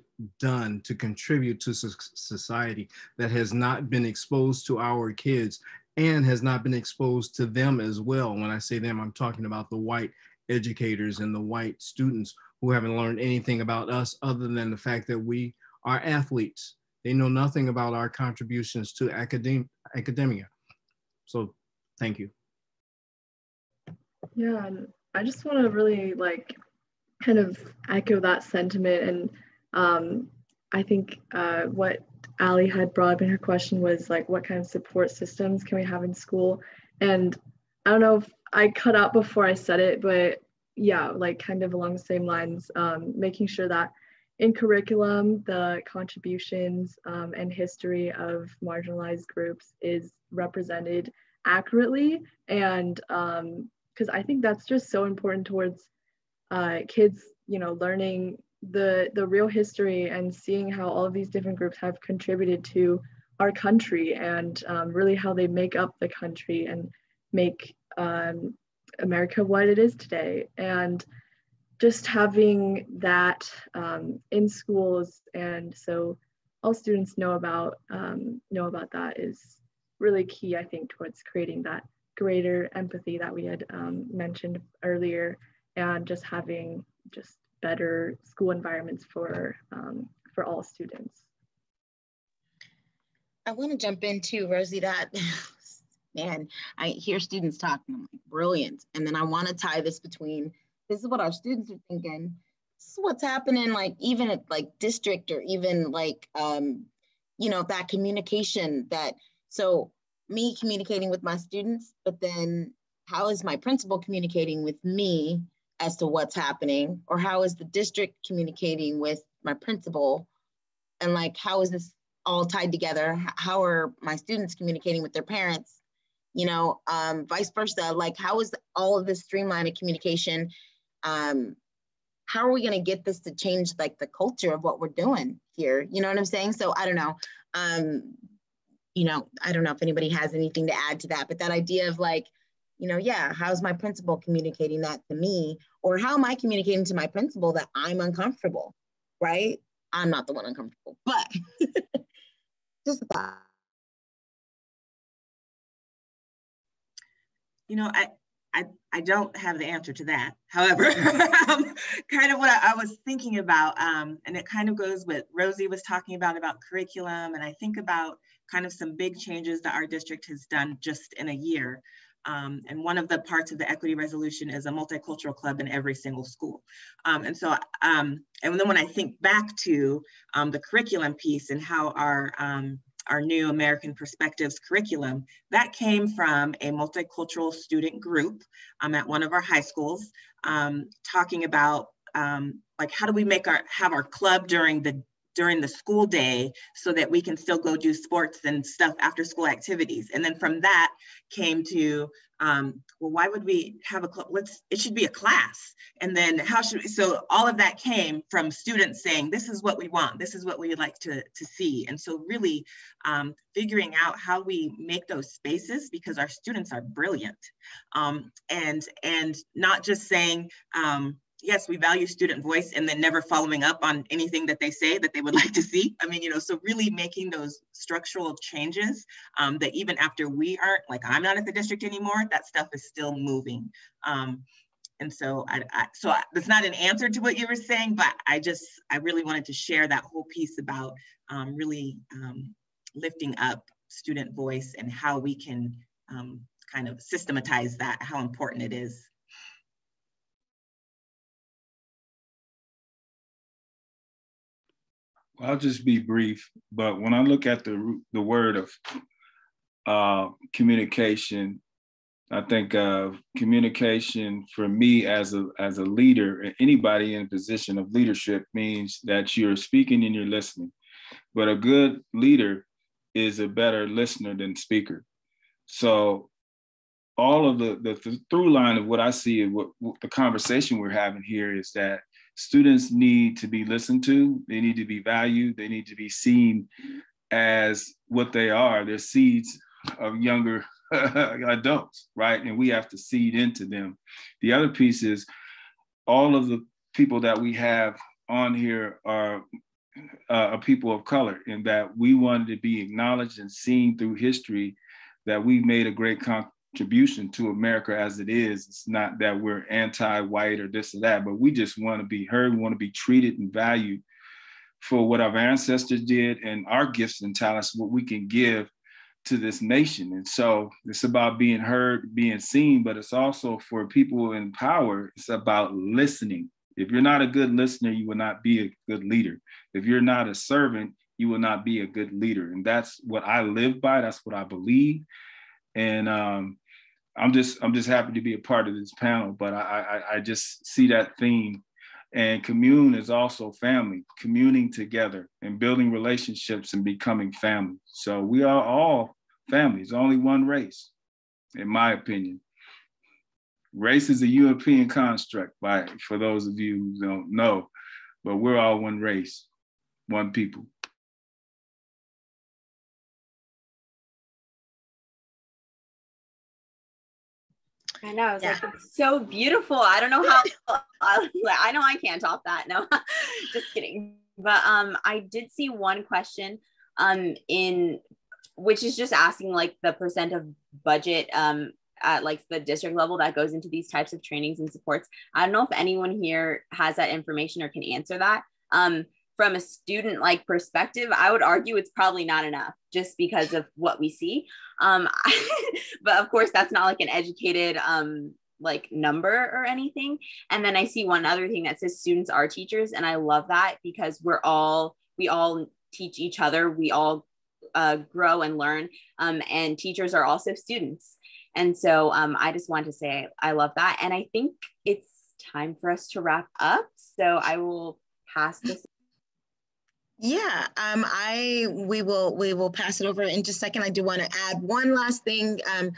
done to contribute to society that has not been exposed to our kids and has not been exposed to them as well. When I say them, I'm talking about the white educators and the white students who haven't learned anything about us other than the fact that we are athletes they know nothing about our contributions to academ- academia. So thank you. Yeah, and I just want to really like kind of echo that sentiment. And um, I think uh, what Ali had brought up in her question was like, what kind of support systems can we have in school? And I don't know if I cut out before I said it, but yeah, like kind of along the same lines, um, making sure that in curriculum, the contributions um, and history of marginalized groups is represented accurately. And because um, I think that's just so important towards uh, kids, you know, learning the, the real history and seeing how all of these different groups have contributed to our country and um, really how they make up the country and make um, America what it is today. And just having that um, in schools and so all students know about um, know about that is really key i think towards creating that greater empathy that we had um, mentioned earlier and just having just better school environments for um, for all students I want to jump into Rosie that man, I hear students talking, I'm like, brilliant. And then I want to tie this between this is what our students are thinking. This is what's happening, like even at like district or even like um, you know, that communication that so me communicating with my students, but then how is my principal communicating with me as to what's happening? Or how is the district communicating with my principal? And like, how is this all tied together? How are my students communicating with their parents? You know, um, vice versa. Like, how is all of this streamlined communication? Um, how are we going to get this to change like the culture of what we're doing here? You know what I'm saying? So I don't know. Um, you know, I don't know if anybody has anything to add to that, but that idea of like, you know, yeah, how's my principal communicating that to me? Or how am I communicating to my principal that I'm uncomfortable, right? I'm not the one uncomfortable, but just that. You know, I, I, I don't have the answer to that. However, um, kind of what I, I, was thinking about, um, and it kind of goes with Rosie was talking about, about curriculum, and I think about kind of some big changes that our district has done just in a year. Um, and one of the parts of the equity resolution is a multicultural club in every single school. Um, and so, um, and then when I think back to um, the curriculum piece and how our um, our new American Perspectives curriculum, that came from a multicultural student group um, at one of our high schools, talking about like how do we make our have our club during the during the school day so that we can still go do sports and stuff after school activities. And then from that came to, um, well, why would we have a, club? let's, it should be a class. And then how should we, so all of that came from students saying, this is what we want, this is what we would like to, to see. And so really um, figuring out how we make those spaces because our students are brilliant. Um, and, and not just saying, um, yes, we value student voice and then never following up on anything that they say that they would like to see. I mean, you know, so really making those structural changes um, that even after we aren't, like I'm not at the district anymore, that stuff is still moving. Um, and so I, I so I, that's not an answer to what you were saying, but I just, I really wanted to share that whole piece about um, really um, lifting up student voice and how we can um, kind of systematize that, how important it is. I'll just be brief, but when I look at the the word of uh, communication, I think of communication for me as a as a leader, anybody in a position of leadership means that you're speaking and you're listening. But a good leader is a better listener than speaker. So all of the, the, the through line of what I see what, what the conversation we're having here is that students need to be listened to, they need to be valued, they need to be seen as what they are. They're seeds of younger adults, right? And we have to seed into them. The other piece is all of the people that we have on here are uh, people of color, in that we wanted to be acknowledged and seen through history that we made a great con- contribution to America as it is. It's not that we're anti-white or this or that, but we just want to be heard. We want to be treated and valued for what our ancestors did and our gifts and talents, what we can give to this nation. And so it's about being heard, being seen, but it's also for people in power, it's about listening. If you're not a good listener, you will not be a good leader. If you're not a servant, you will not be a good leader. And that's what I live by. That's what I believe. And um, I'm just I'm just happy to be a part of this panel, but I, I, I just see that theme. And commune is also family, communing together and building relationships and becoming family. So we are all families, only one race, in my opinion. Race is a European construct, by for those of you who don't know, but we're all one race, one people. I know. It's yeah. like it's so beautiful. I don't know how I, I know I can't top that. No, just kidding. But um I did see one question um in which is just asking like the percent of budget um at like the district level that goes into these types of trainings and supports. I don't know if anyone here has that information or can answer that. Um from a student like perspective, I would argue it's probably not enough just because of what we see. Um, but of course, that's not like an educated um, like number or anything. And then I see one other thing that says students are teachers, and I love that because we're all we all teach each other. We all uh, grow and learn, um, and teachers are also students. And so um, I just want to say I love that, and I think it's time for us to wrap up. So I will pass this yeah, um, I we will we will pass it over in just a second. I do want to add one last thing. Um,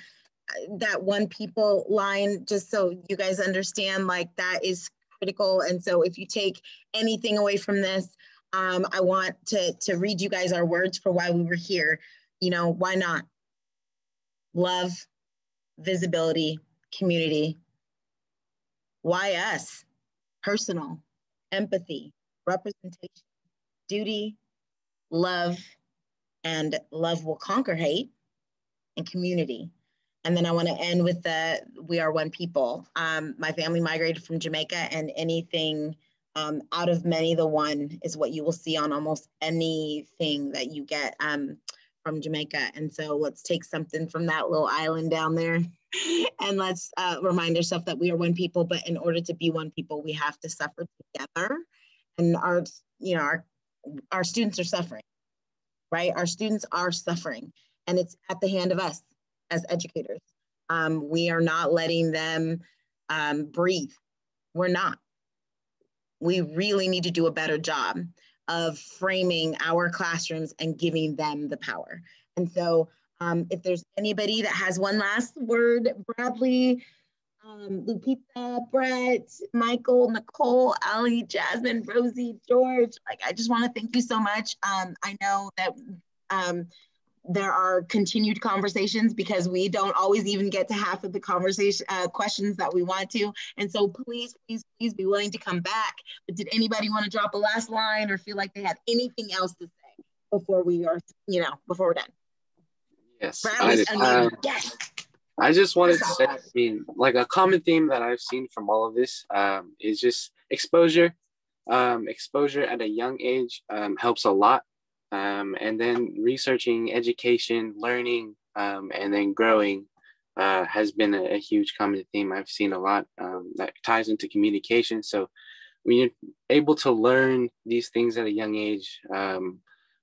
that one people line, just so you guys understand, like that is critical. And so if you take anything away from this, um, I want to to read you guys our words for why we were here. You know, why not? Love, visibility, community. Why us? Personal, empathy, representation duty, love, and love will conquer hate, and community. And then I want to end with the we are one people. Um, my family migrated from Jamaica, and anything um, out of many, the one is what you will see on almost anything that you get um, from Jamaica. And so let's take something from that little island down there and let's uh, remind ourselves that we are one people. But in order to be one people, we have to suffer together. And our, you know, our our students are suffering, right? Our students are suffering, and it's at the hand of us as educators. Um, we are not letting them um, breathe. We're not. We really need to do a better job of framing our classrooms and giving them the power. And so, um, if there's anybody that has one last word, Bradley, um, Lupita, Brett, Michael, Nicole, Ali, Jasmine, Rosie, George. Like, I just want to thank you so much. Um, I know that um, there are continued conversations because we don't always even get to half of the conversation uh, questions that we want to. And so please, please, please be willing to come back. But did anybody want to drop a last line or feel like they had anything else to say before we are, you know, before we're done? Yes. Bradley, I, um, yes. I just wanted to say, I mean, like a common theme that I've seen from all of this um, is just exposure. Um, exposure at a young age um, helps a lot. Um, and then researching, education, learning, um, and then growing uh, has been a, a, huge common theme I've seen a lot um, that ties into communication. So when you're able to learn these things at a young age,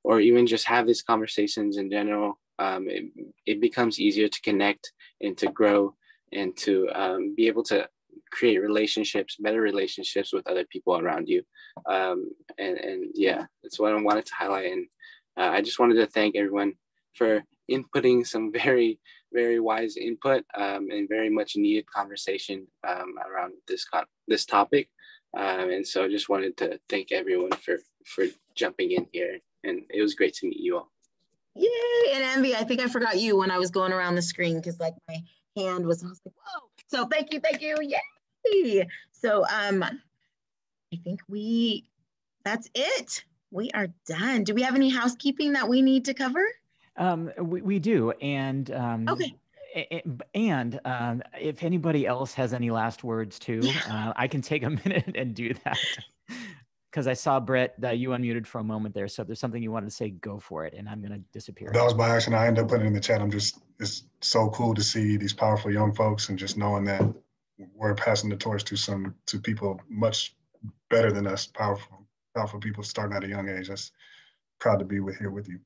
or even just have these conversations in general, it, it becomes easier to connect and to grow and to um, be able to create relationships, better relationships with other people around you. Um, and, and yeah, that's what I wanted to highlight. And uh, I just wanted to thank everyone for inputting some very, very wise input um, and very much needed conversation um, around this, this topic. Um, and so I just wanted to thank everyone for, for jumping in here. And it was great to meet you all. Yay! And Anvi, I think I forgot you when I was going around the screen because like my hand was, I was like, whoa. So thank you, thank you. Yay! So um, I think we, that's it. We are done. Do we have any housekeeping that we need to cover? Um, we, we do. And um, okay. And um, if anybody else has any last words too, uh, I can take a minute and do that because I saw Brett that you unmuted for a moment there. So if there's something you wanted to say, go for it. And I'm going to disappear. That was by accident. I ended up putting it in the chat. I'm just, it's so cool to see these powerful young folks and just knowing that we're passing the torch to some, to people much better than us, powerful, powerful people starting at a young age. That's proud to be with here with you.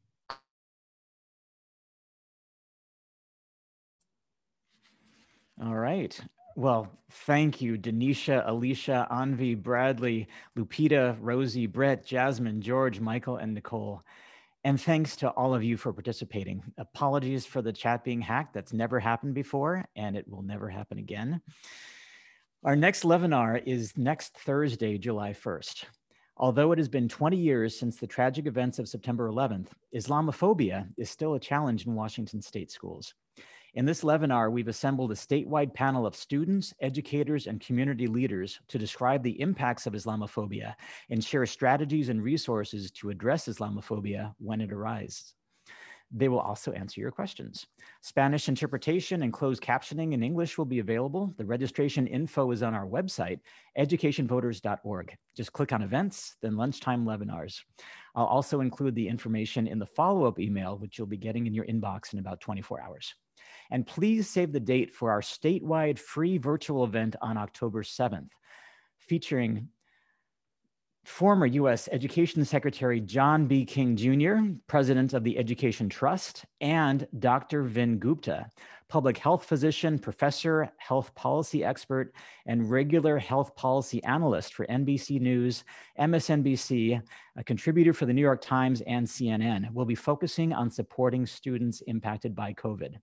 All right. Well, thank you, Denisha, Alisha, Anvi, Bradley, Lupita, Rosie, Brett, Jasmine, George, Michael, and Nicole. And thanks to all of you for participating. Apologies for the chat being hacked. That's never happened before, and it will never happen again. Our next webinar is next Thursday, July 1st. Although it has been 20 years since the tragic events of September 11th, Islamophobia is still a challenge in Washington state schools. In this webinar, we've assembled a statewide panel of students, educators, and community leaders to describe the impacts of Islamophobia and share strategies and resources to address Islamophobia when it arises. They will also answer your questions. Spanish interpretation and closed captioning in English will be available. The registration info is on our website, educationvoters.org. Just click on events, then lunchtime webinars. I'll also include the information in the follow-up email, which you'll be getting in your inbox in about 24 hours. And please save the date for our statewide free virtual event on October 7th, featuring former US Education Secretary John B. King Jr., president of the Education Trust, and Dr. Vin Gupta, public health physician, professor, health policy expert, and regular health policy analyst for NBC News, MSNBC, a contributor for the New York Times and CNN. will be focusing on supporting students impacted by COVID.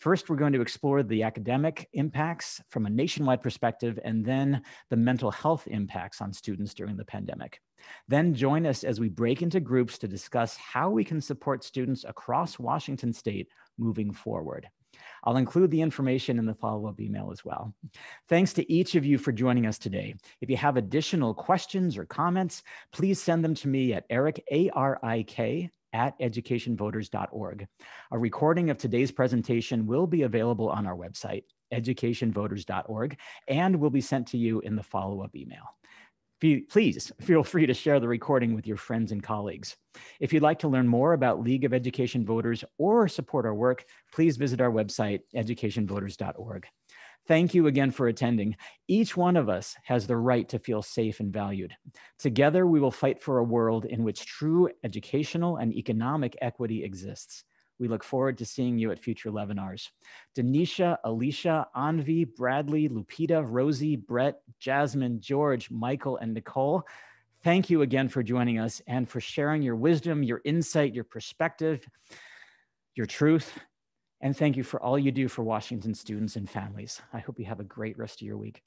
First, we're going to explore the academic impacts from a nationwide perspective and then the mental health impacts on students during the pandemic. Then join us as we break into groups to discuss how we can support students across Washington state moving forward. I'll include the information in the follow-up email as well. Thanks to each of you for joining us today. If you have additional questions or comments, please send them to me at Arik, A-R-I-K, at educationvoters.org. A recording of today's presentation will be available on our website, educationvoters.org, and will be sent to you in the follow-up email. Please feel free to share the recording with your friends and colleagues. If you'd like to learn more about League of Education Voters or support our work, please visit our website, educationvoters.org. Thank you again for attending. Each one of us has the right to feel safe and valued. Together, we will fight for a world in which true educational and economic equity exists. We look forward to seeing you at future webinars. Denisha, Alisha, Anvi, Bradley, Lupita, Rosie, Brett, Jasmine, George, Michael, and Nicole, thank you again for joining us and for sharing your wisdom, your insight, your perspective, your truth, and thank you for all you do for Washington students and families. I hope you have a great rest of your week.